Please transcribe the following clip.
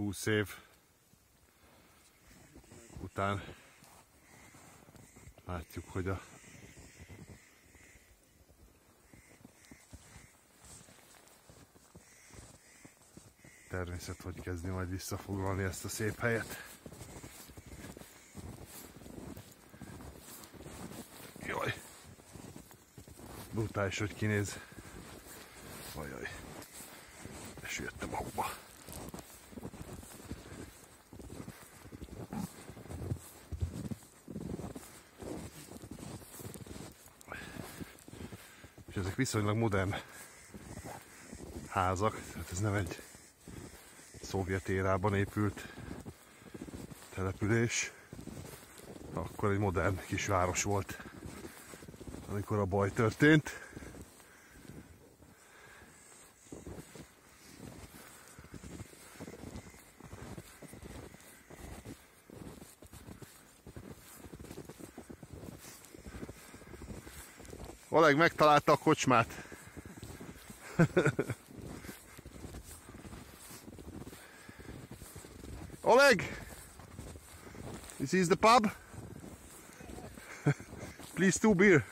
20 év után látjuk, hogy a természet hogy kezdi majd visszafoglalni ezt a szép helyet. Jaj! Brutális, hogy kinéz. Ajaj. Esüljöttem a hóba. Ezek viszonylag modern házak, tehát ez nem egy szovjet érában épült település, akkor egy modern kisváros volt, amikor a baj történt. Oleg megtalálta a kocsmát. Oleg! This is the pub. Please two beer.